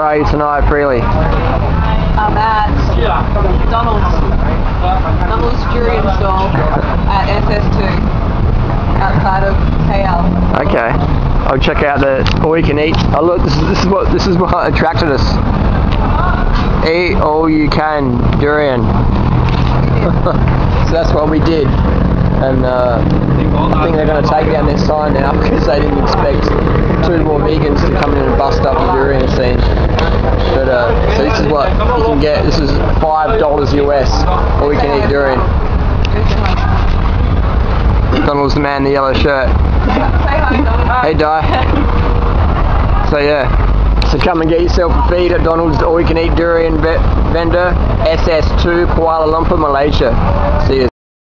Where are you tonight, Freelee? I'm at Donald's Donald's Durian Stall at SS2 outside of KL. Okay. I'll check out the all you can eat. Oh look, this is this is what this is what attracted us. Eat all you can durian. so that's what we did. And uh, I think they're going to take down their sign now because they didn't expect two more vegans to come in and bust up the durian scene. But uh, so this is what you can get. This is five dollars US. All you can eat durian. Donald's the man in the yellow shirt. Hey, Di. So yeah. So come and get yourself a feed at Donald's All You Can Eat Durian vendor, SS2 Kuala Lumpur, Malaysia. See you.